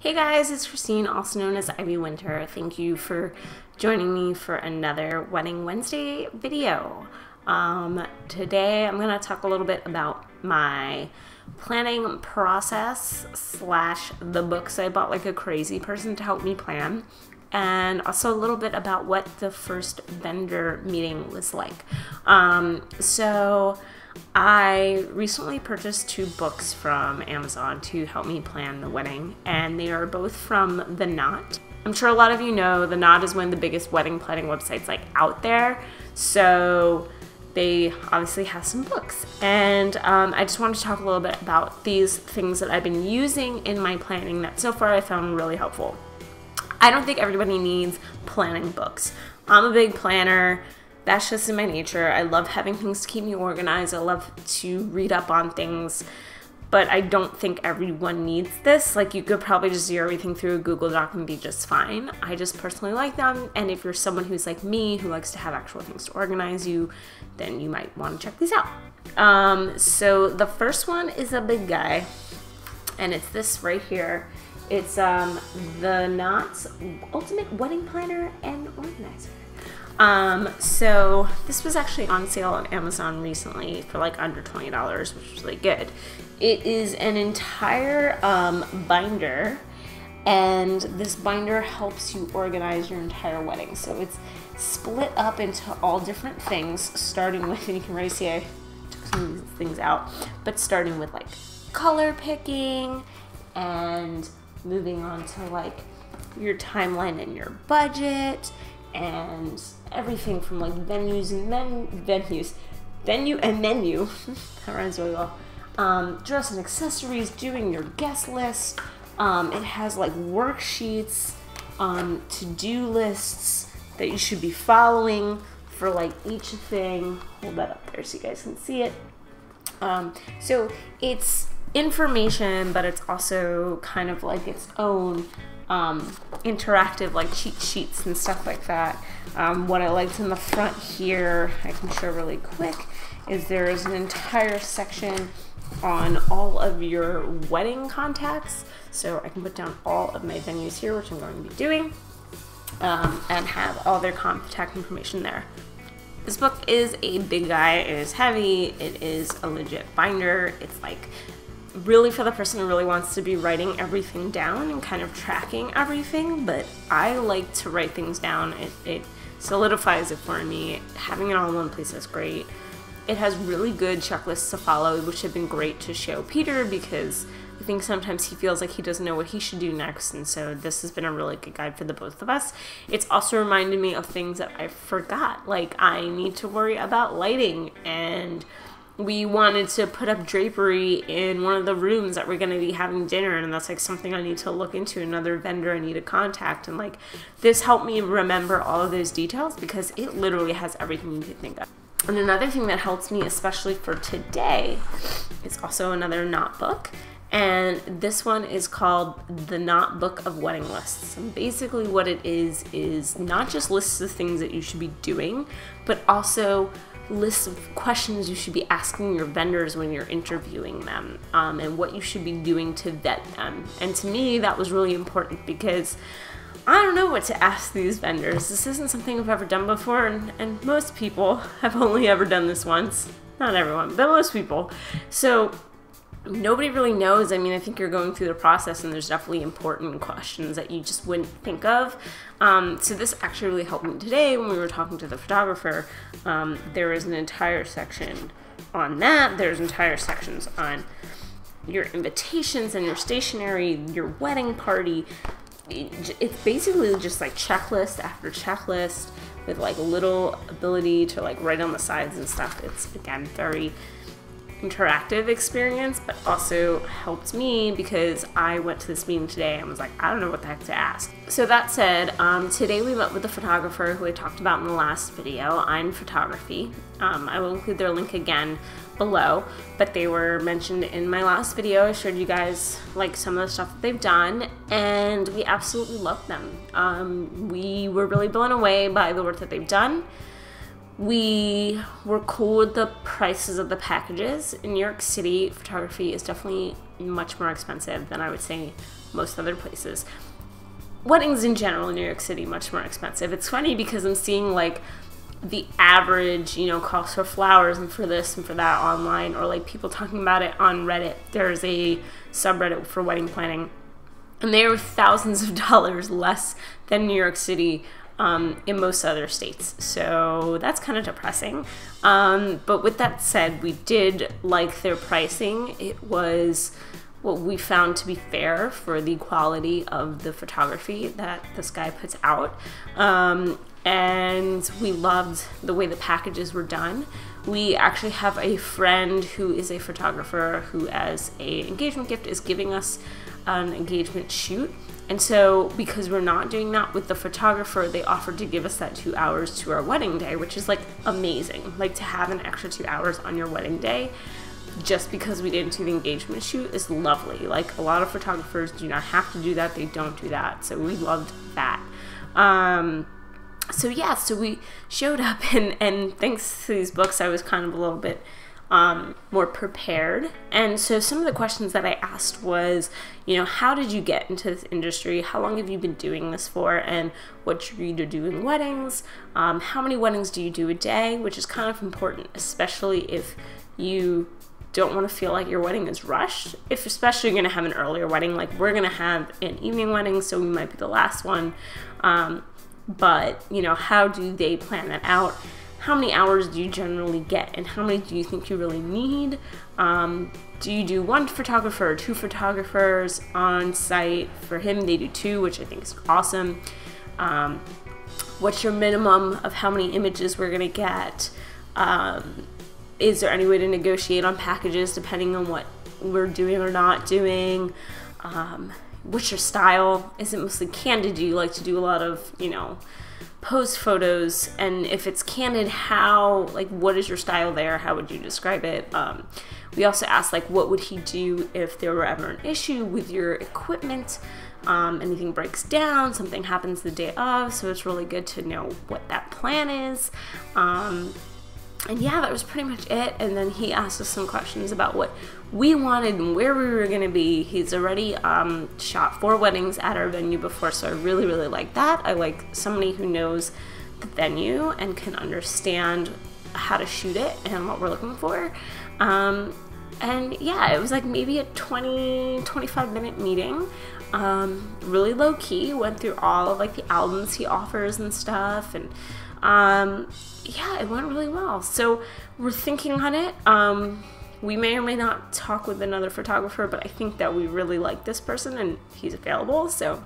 Hey guys, it's Christine, also known as Ivy Winter. Thank you for joining me for another Wedding Wednesday video. Um, today I'm going to talk a little bit about my planning process slash the books I bought like a crazy person to help me plan and also a little bit about what the first vendor meeting was like. Um, so I recently purchased two books from Amazon to help me plan the wedding, and they are both from The Knot. I'm sure a lot of you know The Knot is one of the biggest wedding planning websites like out there. So they obviously have some books. And um, I just wanted to talk a little bit about these things that I've been using in my planning that so far I found really helpful. I don't think everybody needs planning books. I'm a big planner. That's just in my nature. I love having things to keep me organized. I love to read up on things, but I don't think everyone needs this. Like, you could probably just do everything through a Google Doc and be just fine. I just personally like them, and if you're someone who's like me, who likes to have actual things to organize you, then you might want to check these out. Um, so, the first one is a big guy, and it's this right here. It's um, the Knots Ultimate Wedding Planner and Organizer. Um, so this was actually on sale on Amazon recently for like under $20, which is really good. It is an entire um, binder, and this binder helps you organize your entire wedding. So it's split up into all different things, starting with, and you can already see I took some of these things out, but starting with like color picking and moving on to like your timeline and your budget and everything from like venues and men venues venue and menu that rhymes really well um, dress and accessories doing your guest list um, it has like worksheets um, to-do lists that you should be following for like each thing. Hold that up there so you guys can see it. Um, so it's information, but it's also kind of like its own um, interactive like cheat sheets and stuff like that. Um, what I liked in the front here, I can show really quick, is there is an entire section on all of your wedding contacts. So I can put down all of my venues here, which I'm going to be doing, um, and have all their contact information there. This book is a big guy, it is heavy, it is a legit binder, it's like really for the person who really wants to be writing everything down and kind of tracking everything, but I like to write things down. It, it solidifies it for me. Having it all in one place is great. It has really good checklists to follow, which have been great to show Peter because I think sometimes he feels like he doesn't know what he should do next, and so this has been a really good guide for the both of us. It's also reminded me of things that I forgot, like I need to worry about lighting and we wanted to put up drapery in one of the rooms that we're going to be having dinner in, and that's like something i need to look into another vendor i need to contact and like this helped me remember all of those details because it literally has everything you could think of and another thing that helps me especially for today is also another knot book and this one is called the Knot Book of Wedding Lists. And basically, what it is is not just lists of things that you should be doing, but also lists of questions you should be asking your vendors when you're interviewing them um, and what you should be doing to vet them. And to me, that was really important because I don't know what to ask these vendors. This isn't something I've ever done before, and, and most people have only ever done this once. Not everyone, but most people. So nobody really knows. I mean, I think you're going through the process, and there's definitely important questions that you just wouldn't think of. Um, so this actually really helped me today when we were talking to the photographer. Um, there is an entire section on that. There's entire sections on your invitations and your stationery, your wedding party. It's basically just like checklist after checklist with like little ability to like write on the sides and stuff. It's again very interactive experience, but also helped me because I went to this meeting today and was like, I don't know what the heck to ask. So that said, um, today we met with the photographer who I talked about in the last video, Ein Photography. Um, I will include their link again below, but they were mentioned in my last video. I showed you guys like some of the stuff that they've done, and we absolutely love them. Um, we were really blown away by the work that they've done we were cool with the prices of the packages. In New York City, photography is definitely much more expensive than I would say most other places. Weddings in general in New York City much more expensive. It's funny because I'm seeing like the average, you know, cost for flowers and for this and for that online, or like people talking about it on Reddit. There's a subreddit for wedding planning, and they are thousands of dollars less than New York City um, in most other states. So that's kind of depressing. Um, but with that said, we did like their pricing. It was what we found to be fair for the quality of the photography that this guy puts out. Um, and we loved the way the packages were done. We actually have a friend who is a photographer who, as a engagement gift, is giving us an engagement shoot. And so, because we're not doing that with the photographer, they offered to give us that two hours to our wedding day, which is like amazing. Like to have an extra two hours on your wedding day just because we didn't do the engagement shoot is lovely. Like a lot of photographers do not have to do that, they don't do that. So, we loved that. Um, so yeah, so we showed up, and and thanks to these books, I was kind of a little bit um, more prepared. And so some of the questions that I asked was, you know, how did you get into this industry? How long have you been doing this for? And what drew you to doing weddings? Um, how many weddings do you do a day? Which is kind of important, especially if you don't want to feel like your wedding is rushed. If especially you're going to have an earlier wedding, like we're going to have an evening wedding, so we might be the last one. Um, but you know how do they plan that out how many hours do you generally get and how many do you think you really need? Um, do you do one photographer or two photographers on site? For him they do two which i think is awesome. Um, what's your minimum of how many images we're going to get? Um, is there any way to negotiate on packages depending on what we're doing or not doing? Um, what's your style? Is it mostly candid? Do you like to do a lot of, you know, post photos? And if it's candid, how, like, what is your style there? How would you describe it? Um, we also asked, like, what would he do if there were ever an issue with your equipment? Um, anything breaks down, something happens the day of, so it's really good to know what that plan is. Um, and yeah, that was pretty much it. And then he asked us some questions about what we wanted and where we were going to be. He's already um, shot four weddings at our venue before, so I really, really like that. I like somebody who knows the venue and can understand how to shoot it and what we're looking for. Um, and yeah, it was like maybe a 20, 25 minute meeting. Um, really low key, went through all of like the albums he offers and stuff. And um, yeah, it went really well. So we're thinking on it. Um, we may or may not talk with another photographer, but I think that we really like this person and he's available, so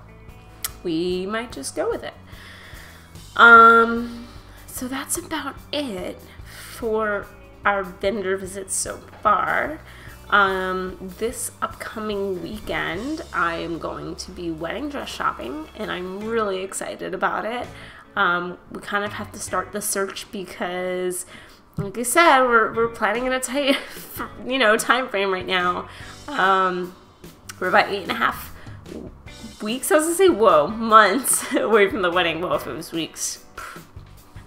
we might just go with it. Um, so that's about it for our vendor visits so far. Um, this upcoming weekend, I am going to be wedding dress shopping, and I'm really excited about it. Um, we kind of have to start the search because like I said, we're, we're planning in a tight, you know, time frame right now. Um, we're about eight and a half weeks. I was gonna say, whoa, months away from the wedding. Well, if it was weeks,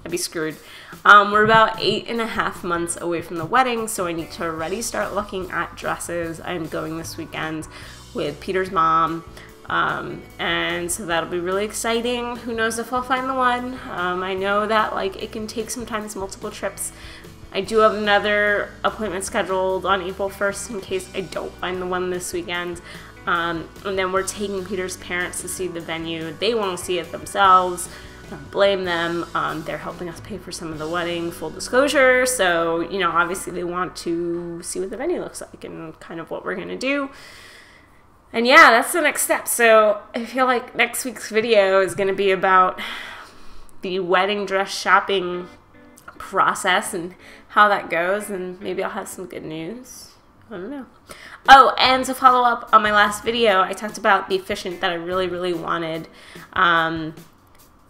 I'd be screwed. Um, we're about eight and a half months away from the wedding, so I need to already start looking at dresses. I'm going this weekend with Peter's mom. Um, and so that'll be really exciting. Who knows if I'll find the one? Um, I know that like it can take sometimes multiple trips. I do have another appointment scheduled on April 1st in case I don't find the one this weekend. Um, and then we're taking Peter's parents to see the venue. They want to see it themselves. Blame them. Um, they're helping us pay for some of the wedding, full disclosure. So, you know, obviously they want to see what the venue looks like and kind of what we're going to do. And yeah, that's the next step. So I feel like next week's video is going to be about the wedding dress shopping process and how that goes. And maybe I'll have some good news. I don't know. Oh, and to follow up on my last video, I talked about the officiant that I really, really wanted. Um,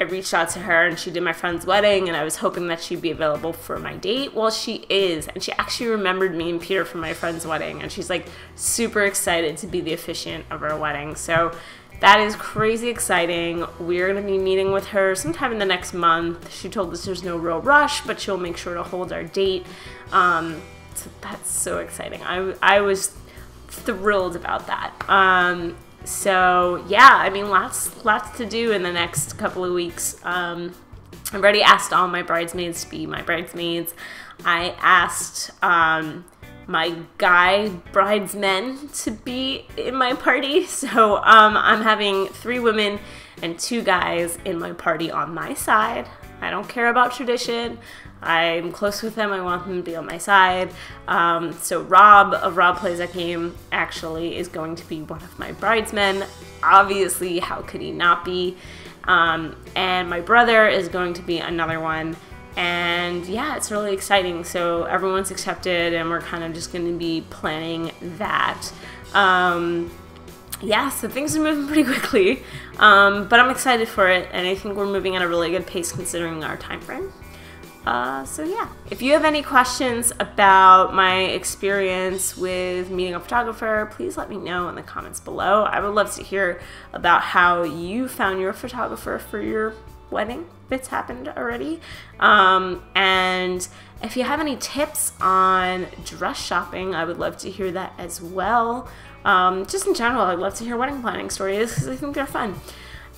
I reached out to her and she did my friend's wedding and I was hoping that she'd be available for my date. Well, she is. And she actually remembered me and Peter from my friend's wedding and she's like super excited to be the officiant of our wedding. So that is crazy exciting. We're going to be meeting with her sometime in the next month. She told us there's no real rush, but she'll make sure to hold our date. Um, so that's so exciting. I, I was thrilled about that. Um, so yeah, I mean, lots lots to do in the next couple of weeks. Um, I've already asked all my bridesmaids to be my bridesmaids. I asked um, my guy bridesmen to be in my party. So um, I'm having three women and two guys in my party on my side. I don't care about tradition. I'm close with them. I want them to be on my side. Um, so Rob of Rob Plays That Game actually is going to be one of my bridesmen. Obviously, how could he not be? Um, and my brother is going to be another one. And yeah, it's really exciting. So everyone's accepted, and we're kind of just going to be planning that. Um, yeah, so things are moving pretty quickly, um, but I'm excited for it, and I think we're moving at a really good pace considering our time frame. Uh, so yeah, if you have any questions about my experience with meeting a photographer, please let me know in the comments below. I would love to hear about how you found your photographer for your wedding if it's happened already. Um, and if you have any tips on dress shopping, I would love to hear that as well. Um, just in general, I'd love to hear wedding planning stories because I think they're fun.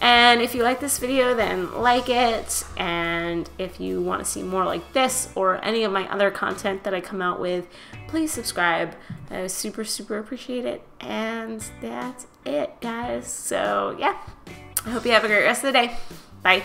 And if you like this video, then like it. And if you want to see more like this or any of my other content that I come out with, please subscribe. I super, super appreciate it. And that's it, guys. So, yeah. I hope you have a great rest of the day. Bye.